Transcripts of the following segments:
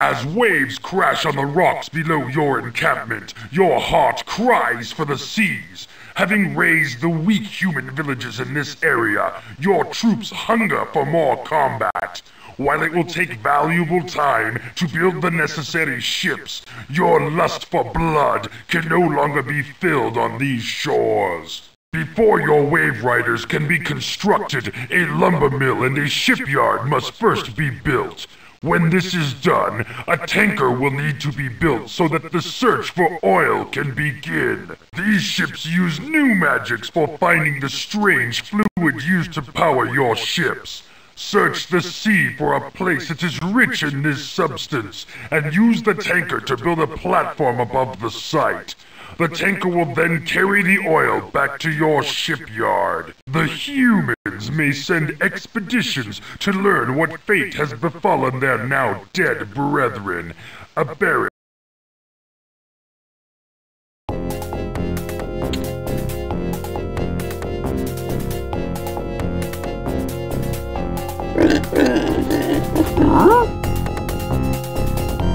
As waves crash on the rocks below your encampment, your heart cries for the seas. Having raised the weak human villages in this area, your troops hunger for more combat. While it will take valuable time to build the necessary ships, your lust for blood can no longer be filled on these shores. Before your wave riders can be constructed, a lumber mill and a shipyard must first be built. When this is done, a tanker will need to be built so that the search for oil can begin. These ships use new magics for finding the strange fluid used to power your ships. Search the sea for a place that is rich in this substance, and use the tanker to build a platform above the site. The tanker will then carry the oil back to your shipyard. The humans may send expeditions to learn what fate has befallen their now dead brethren. A barren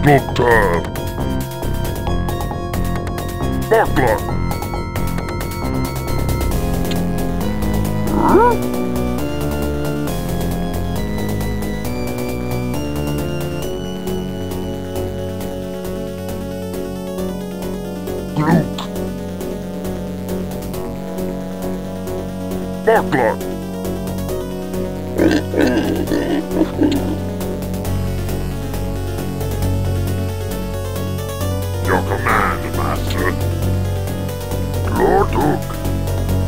Lok'tar! Lok'tar! Gluck! Lok'tar! Your command,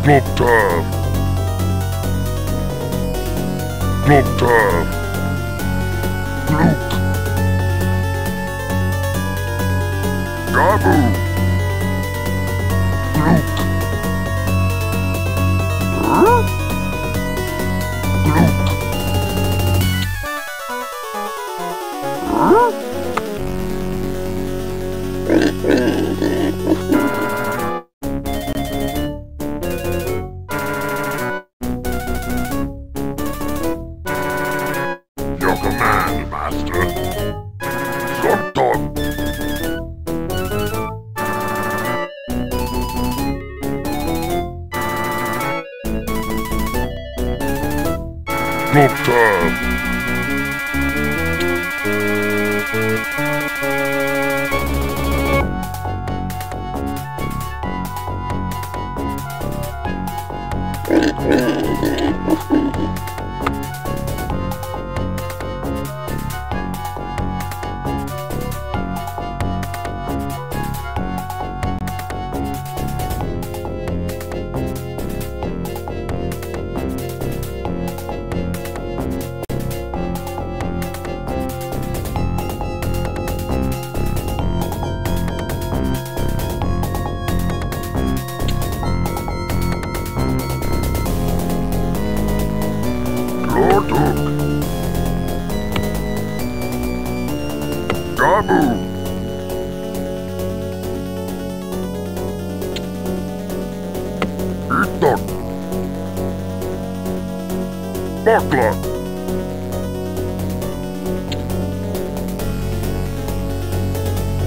Lok'tar. Lok'tar. Gluck. Dabu. Lok'tar.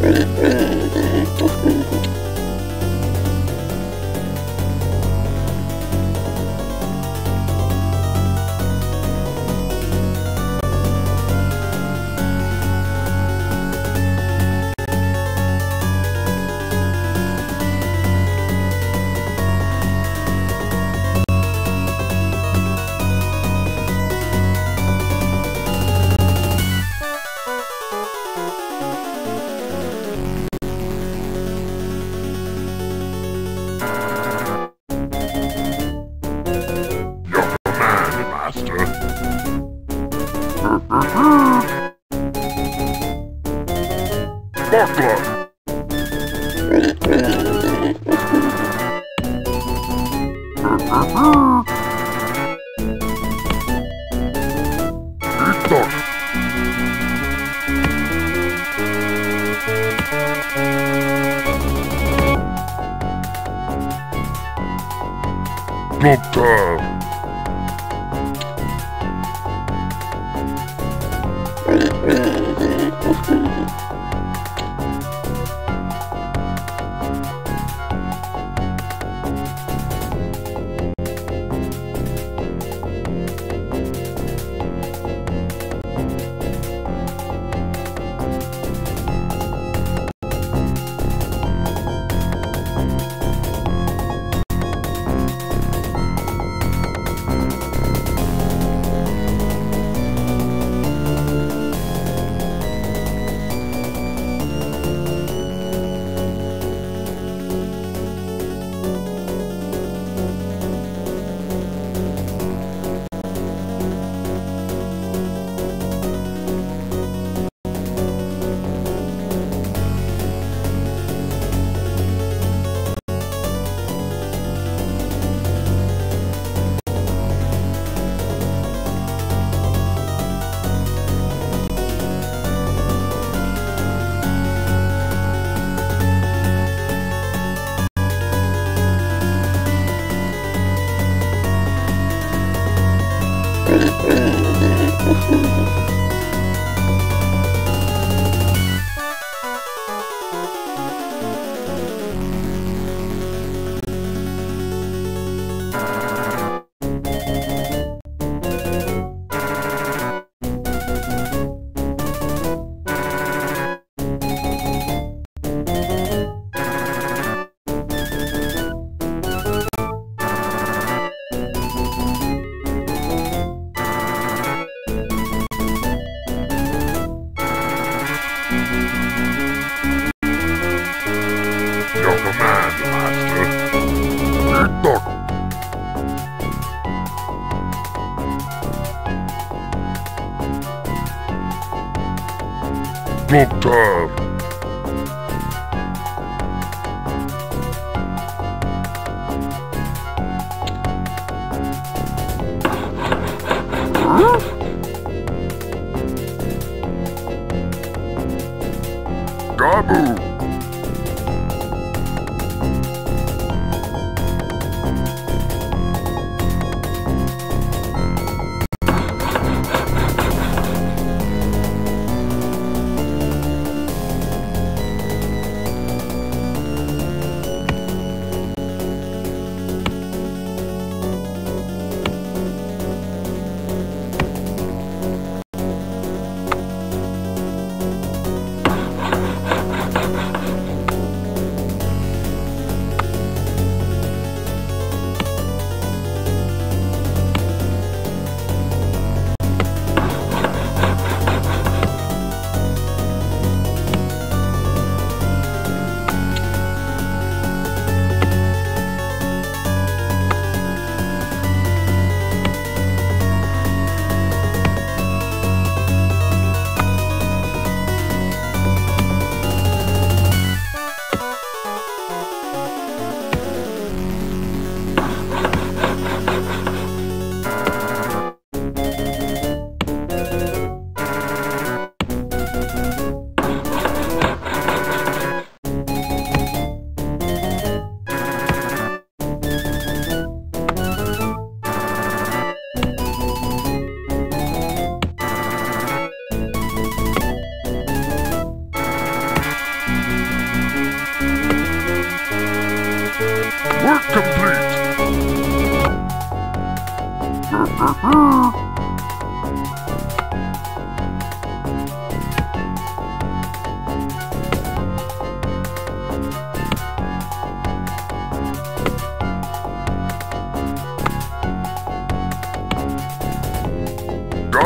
Mm-hmm. Buckler.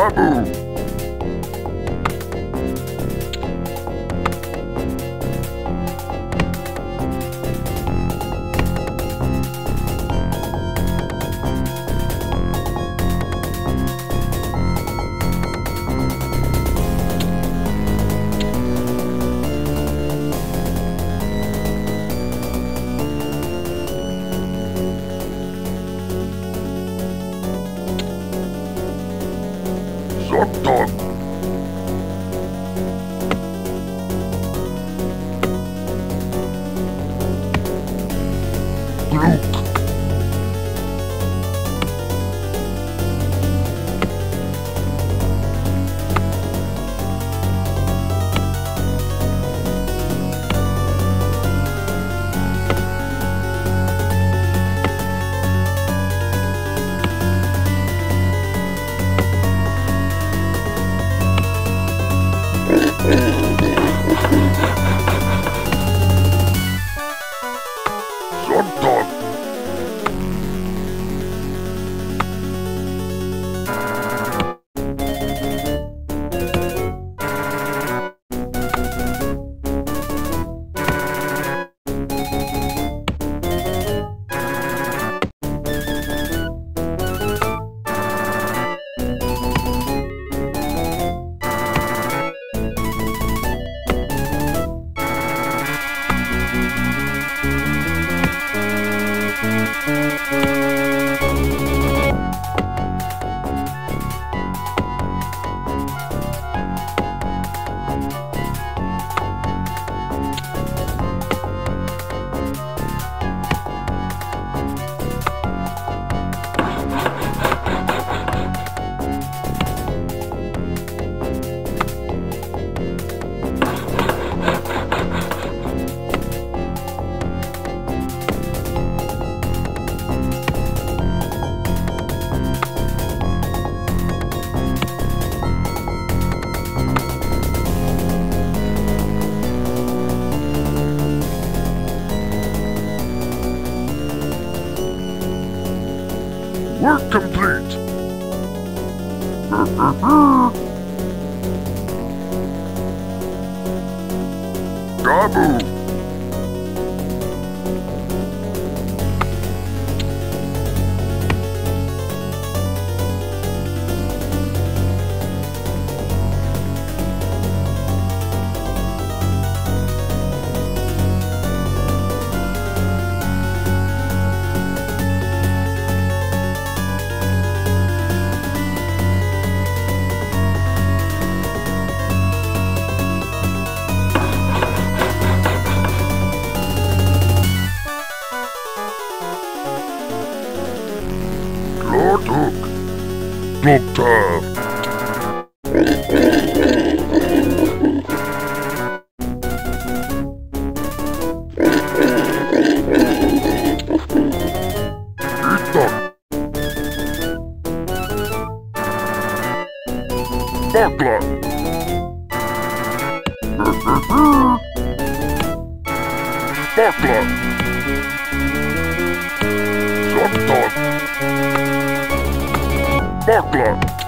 Dabu! Work complete! Dabu! Buckler.